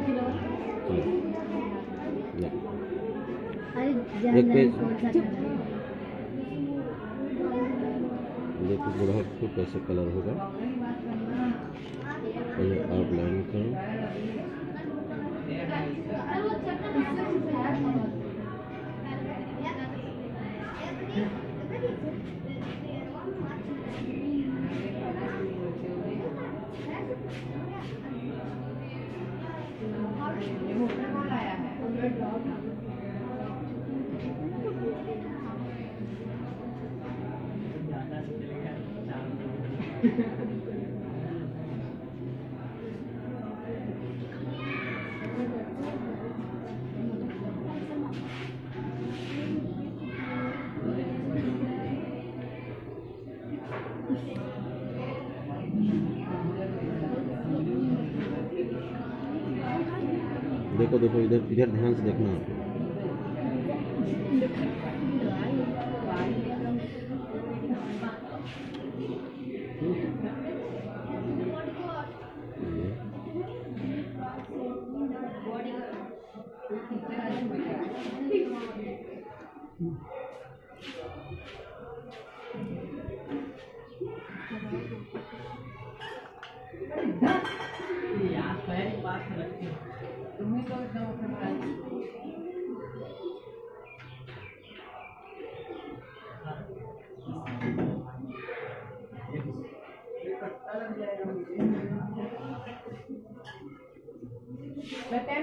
चलो एक पेज। देखो बुढ़ा को कैसे कलर होगा। पहले आउटलाइन करो Thank you. देखो देखो इधर इधर ध्यान से देखना। ये टेन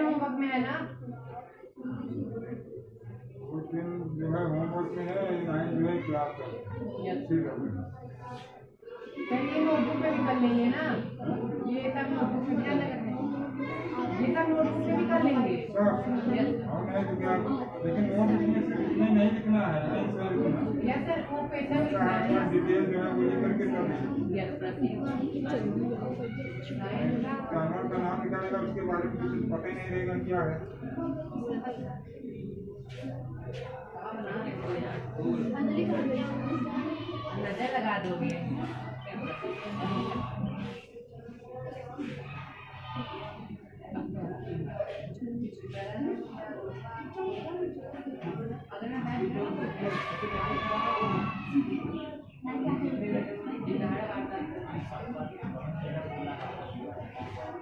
होमवर्क में है ना? दिन जो है होमवर्क में है नाइन जो है क्लास है। चलिए नोटबुक पे भी कर लेंगे ना? ये सब नोटबुक पे है तो लेकिन नोट लिखने से इसमें नहीं लिखना है नहीं सर लिखना है वो डिटेल जो वो करके कर का नाम निकालेगा उसके बारे में कुछ पता ही नहीं रहेगा क्या है नज़र लगा दोगे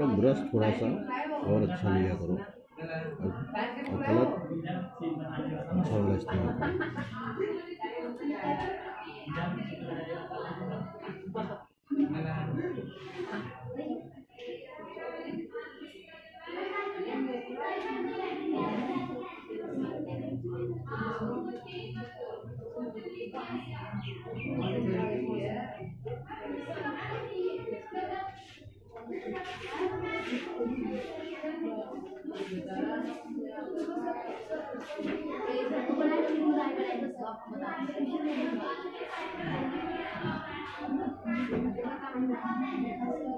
लोग ब्रश थोड़ा सा और अच्छा लिया करो। और और कलर अच्छा वाला इस्तेमाल करो। बताएँ।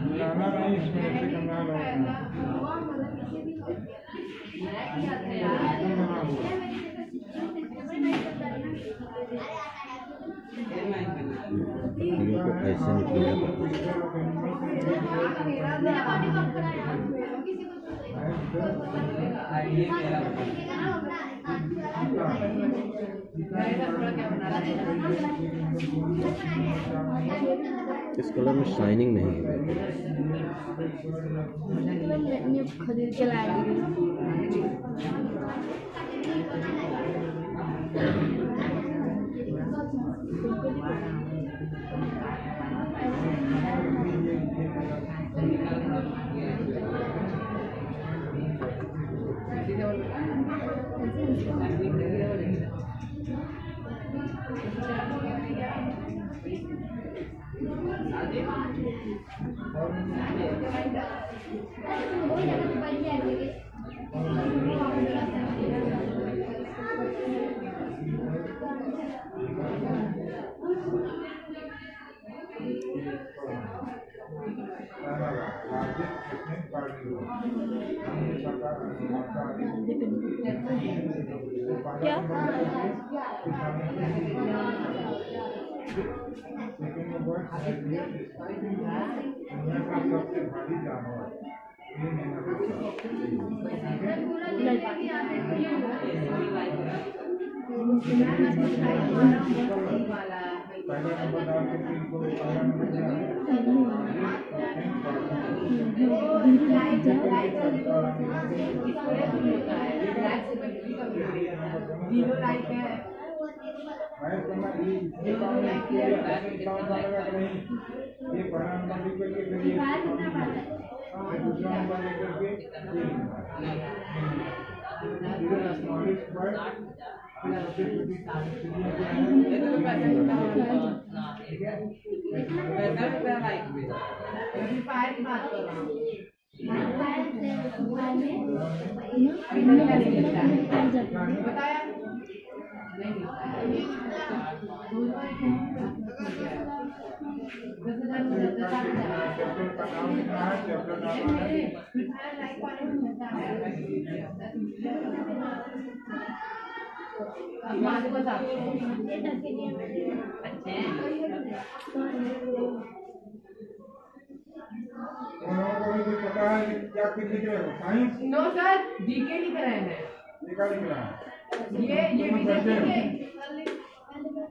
मिलाना नहीं इसमें ऐसे करना ऐसे निकलिया करते है कपड़ा क्या बना रहे हैं इस कलर में शाइनिंग नहीं है। खरीद के Ya. लाएँगे क्या सबसे भारी जानवर पहला नंबर डाल के तीन को पहला नंबर ज़ीरो लाइक है। ये कि पहला नंबर ये फिर दूसरा नंबर फायर की बताया नहीं पता है क्या कुछ लिख रहे हो। साइंस नो सर जीके लिख रहे हैं ये ये ये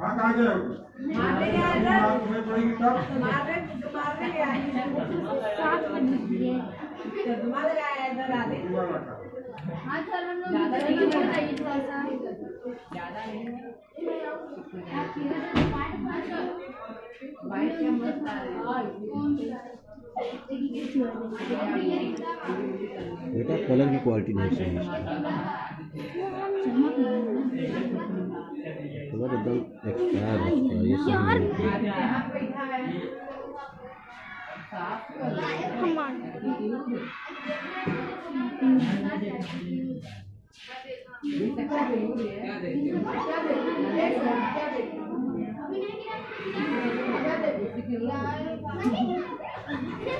माँ कहाँ गए तुम्हें पड़ेगी तब है सर हम लोग ज़्यादा नहीं बेटा कलर की क्वालिटी नहीं सही कलर एकदम एक्सपायर है ये सही नहीं